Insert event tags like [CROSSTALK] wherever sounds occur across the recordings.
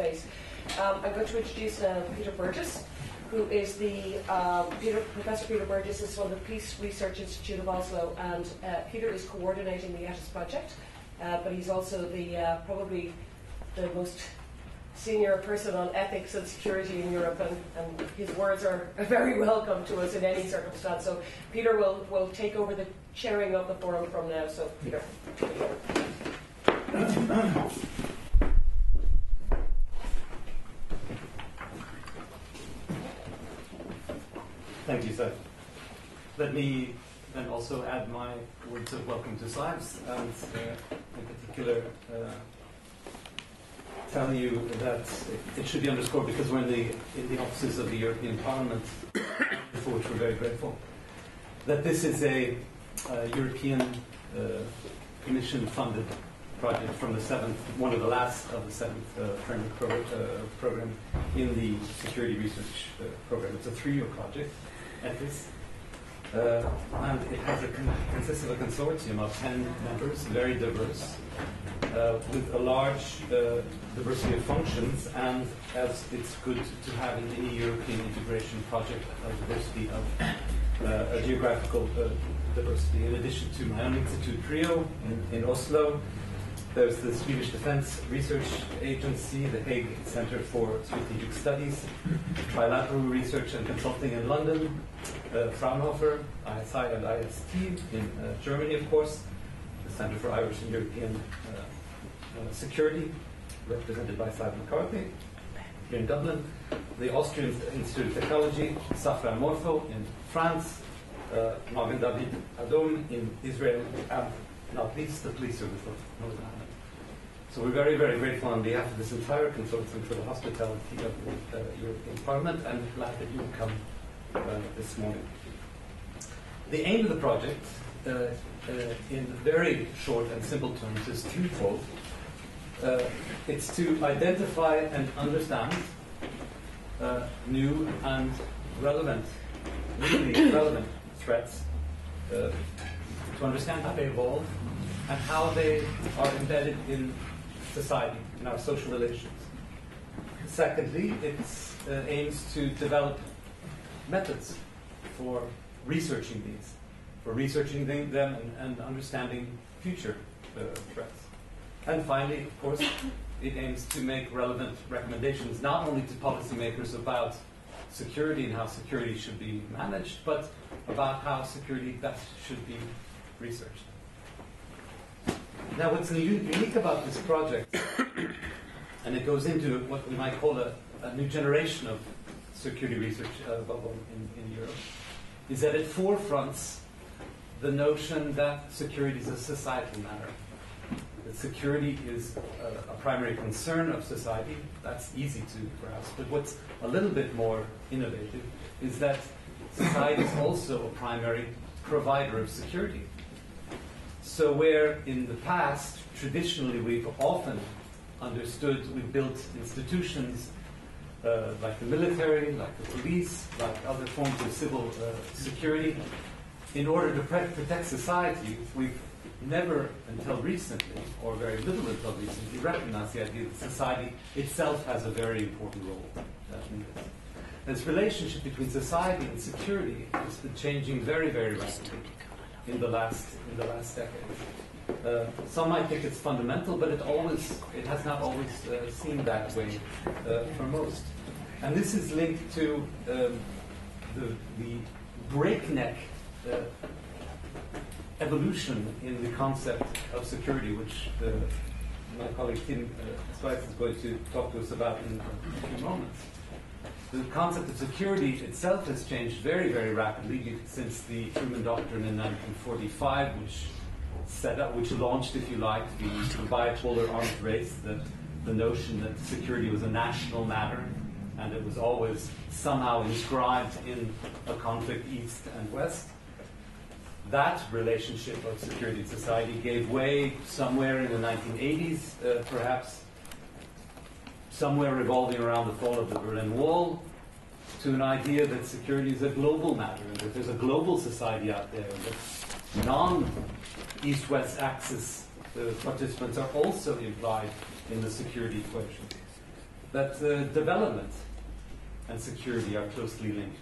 space. Um, I'm going to introduce uh, Peter Burgess, who is the um, Peter, Professor Peter Burgess is from the Peace Research Institute of Oslo, and uh, Peter is coordinating the ETTIS project, uh, but he's also the uh, probably the most senior person on ethics and security in Europe, and, and, his words are [LAUGHS] very welcome to us in any circumstance. So Peter will, will take over the chairing of the forum from now. So Peter. [COUGHS] [COUGHS] [COUGHS] Thank you, sir. Let me then also add my words of welcome to SIBES, and uh, in particular uh, tell you that it should be underscored because we're in the, in the offices of the European Parliament, [COUGHS] for which we're very grateful, that this is a, a European uh, Commission funded project from the seventh, one of the last of the seventh uh, framework pro uh, program in the security research uh, program. It's a three-year project at this. Uh, and it has a consists of a consortium of 10 members, very diverse, uh, with a large uh, diversity of functions, and as it's good to have in any European integration project, a diversity of uh, a geographical uh, diversity. In addition to my own institute, PRIO, in, in Oslo, there's the Swedish Defense Research Agency, the Hague Center for Strategic Studies, Trilateral Research and Consulting in London, uh, Fraunhofer, ISI and IST in uh, Germany, of course, the Center for Irish and European uh, uh Security, represented by Simon McCarthy, here in Dublin, the Austrian Institute of Technology, Safran Morpho in France, uh, David Adom in Israel, and not least the police service of Northern Ireland. So we're very, very grateful on behalf of this entire consortium for the hospitality of the uh, European Parliament and glad that you've come uh, this morning. The aim of the project, uh, uh in very short and simple terms, is twofold. Uh, it's to identify and understand uh, new and relevant, really relevant threats, to understand how they evolve and how they are embedded in society, in our social relations. Secondly, it uh, aims to develop methods for researching these, for researching them and, and understanding future uh, threats. And finally, of course, it aims to make relevant recommendations not only to policymakers about security and how security should be managed, but about how security best should be researched. Now, what's unique about this project, [COUGHS] and it goes into what we might call a, a new generation of security research uh, bubble in, in Europe, is that it forefronts the notion that security is a societal matter. That security is a, a, primary concern of society. That's easy to grasp. But what's a little bit more innovative is that society is also a primary provider of security. So, where in the past, traditionally, we've often understood, we built institutions uh, like the military, like the police, like other forms of civil uh, security, in order to protect society, we've never until recently, or very little until recently, recognized the idea that society itself has a very important role uh, in this. This relationship between society and security has been changing very, very rapidly in the last in the last decade. Uh, some might think it's fundamental, but it always it has not always uh, seemed that way uh, for most. And this is linked to um, the, the breakneck uh, evolution in the concept of security, which uh, my colleague Tim uh, Spice is going to talk to us about in a few moments the concept of security itself has changed very, very rapidly since the Truman Doctrine in 1945, which set up, which launched, if you like, the, the bipolar arms race, the, the notion that security was a national matter and it was always somehow inscribed in a conflict east and west. That relationship of security and society gave way somewhere in the 1980s, uh, perhaps somewhere revolving around the fall of the Berlin Wall, to an idea that security is a global matter, and that there's a global society out there, and that non east west axis participants are also implied in the security equation. that uh, development and security are closely linked.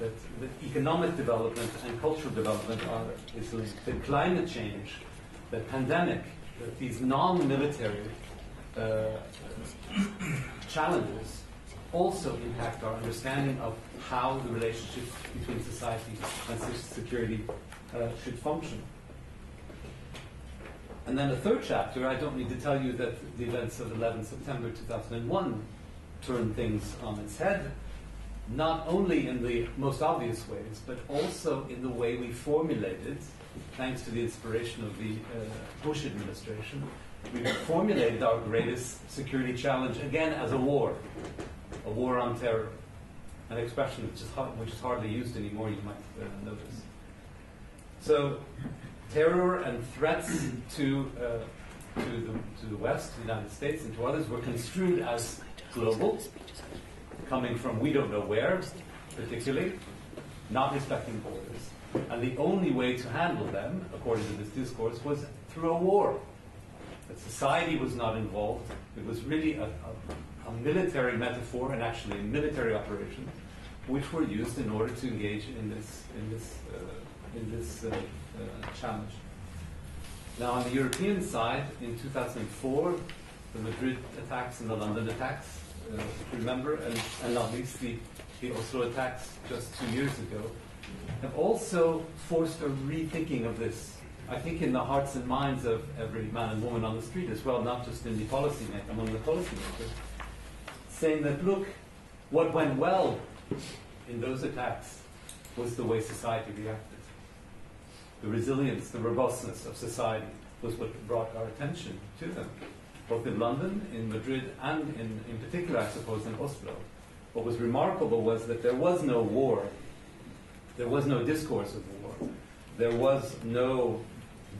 That, that economic development and cultural development are is linked. That climate change, the pandemic, that these non-military uh, challenges also impact our understanding of how the relationship between society and security uh, should function. And then the third chapter, I don't need to tell you that the events of 11 September 2001 turned things on its head, not only in the most obvious ways, but also in the way we formulated, thanks to the inspiration of the uh, Bush administration, we've formulated our greatest security challenge again as a war, a war on terror, an expression which is, which is hardly used anymore, you might uh, notice. So terror and threats to, uh, to, the, to the West, the United States, and to others were construed as global, coming from we don't know where, particularly, not respecting borders. And the only way to handle them, according to this discourse, was through a war. That society was not involved. It was really a, a, a military metaphor and actually a military operation, which were used in order to engage in this, in this, uh, in this uh, uh, challenge. Now, on the European side, in 2004, the Madrid attacks and the London attacks, uh, remember, and, and not least the, the Oslo attacks just two years ago, have also forced a rethinking of this. I think in the hearts and minds of every man and woman on the street as well, not just in the policy among the policymakers, saying that look, what went well in those attacks was the way society reacted the resilience, the robustness of society was what brought our attention to them, both in London, in Madrid, and in, in particular, I suppose, in Oslo. What was remarkable was that there was no war, there was no discourse of war, there was no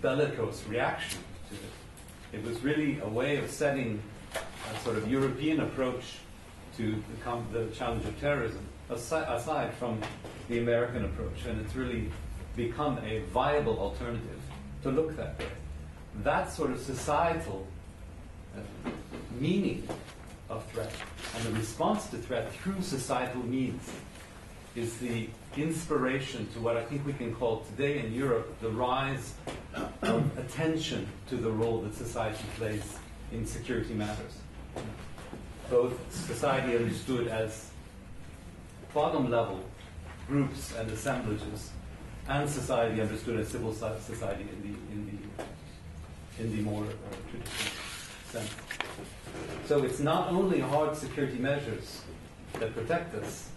bellicose reaction to it. It was really a way of setting a sort of European approach to the, the challenge of terrorism, aside, from the American approach, and it's really become a viable alternative to look that way. That sort of societal uh, meaning of threat and the response to threat through societal means is the inspiration to what I think we can call today in Europe the rise of attention to the role that society plays in security matters. Both society understood as bottom level groups and assemblages and society understood as civil society in the in the in the more uh, traditional sense. So it's not only hard security measures that protect us,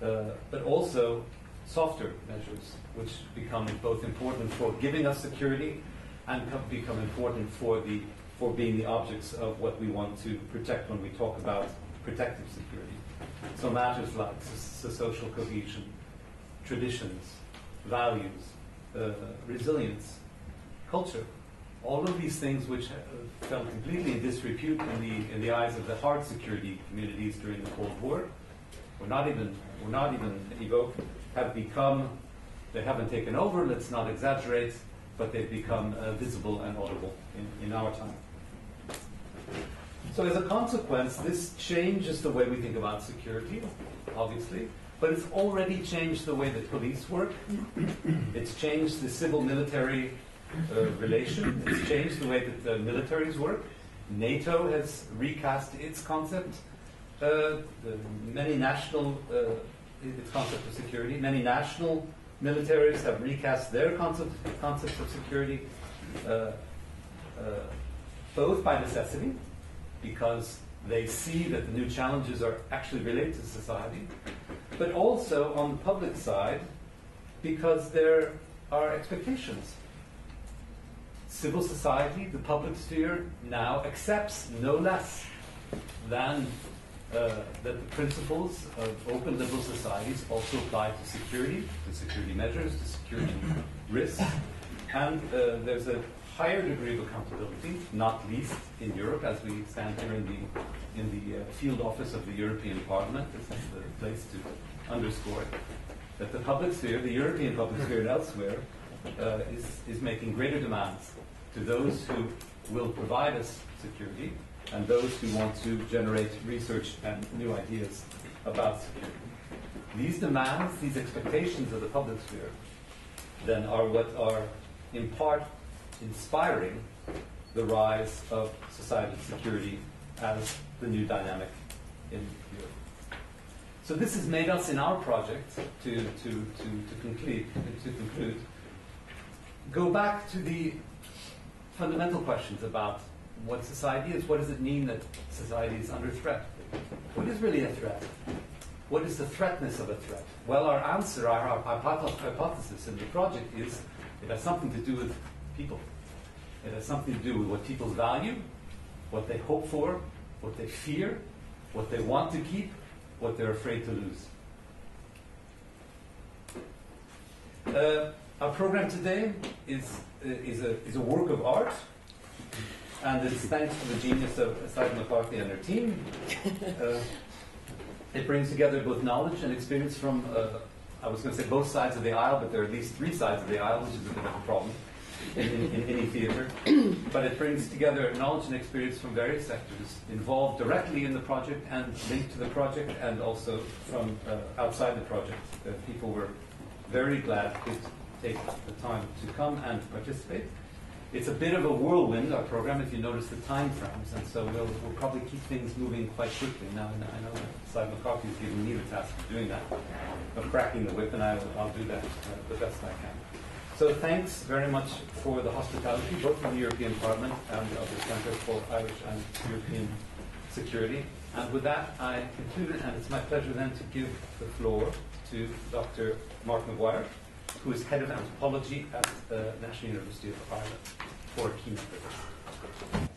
uh, but also softer measures, which become both important for giving us security and become important for the for being the objects of what we want to protect when we talk about protective security. So matters like social cohesion, traditions, values, uh, resilience, culture. All of these things which uh, fell completely in disrepute in the, in the eyes of the hard security communities during the Cold War, were not even, were not even evoked, have become, they haven't taken over, let's not exaggerate, but they've become uh, visible and audible in, in our time. So as a consequence, this changes the way we think about security, obviously. But it's already changed the way that police work. It's changed the civil-military uh, relation. It's changed the way that the militaries work. NATO has recast its concept. Uh, many national, uh, its concept of security. Many national militaries have recast their concept, concept of security, uh, uh, both by necessity, because they see that the new challenges are actually related to society, but also on the public side because there are expectations. Civil society, the public sphere, now accepts no less than uh, that the principles of open liberal societies also apply to security, to security measures, to security [LAUGHS] risks, and uh, there's a higher degree of accountability, not least in Europe, as we stand here in the, in the uh, field office of the European Parliament. This is the place to underscore that the public sphere, the European public sphere and elsewhere, uh, is, is making greater demands to those who will provide us security and those who want to generate research and new ideas about security. These demands, these expectations of the public sphere, then are what are in part inspiring the rise of societal security as the new dynamic in Europe. So this has made us in our project to, to, to, to, conclude, to conclude, go back to the fundamental questions about what society is. What does it mean that society is under threat? What is really a threat? What is the threatness of a threat? Well, our answer, our, hypothesis in the project is it has something to do with people. It has something to do with what people value, what they hope for, what they fear, what they want to keep, what they're afraid to lose. Uh, our program today is, uh, is, a, is a work of art, and it's thanks to the genius of Simon McCarthy and her team. [LAUGHS] Uh, it brings together both knowledge and experience from, uh, I was going to say both sides of the aisle, but there are at least three sides of the aisle, which is a bit of a problem in, in, in any theatre. [COUGHS] but it brings together knowledge and experience from various sectors involved directly in the project and linked to the project, and also from uh, outside the project. Uh, people were very glad to take the time to come and participate. It's a bit of a whirlwind, our program, if you notice the time frames, and so we'll, we'll probably keep things moving quite quickly. Now, I know Simon McCarthy is giving me the task of doing that, of cracking the whip, and I, will do that uh, the best I can. So thanks very much for the hospitality, both of the European Parliament and the Centre for Irish and European Security. And with that, I conclude, and it's my pleasure then to give the floor to Dr. Mark Maguire, who is head of anthropology at the National University of Ireland, for a keynote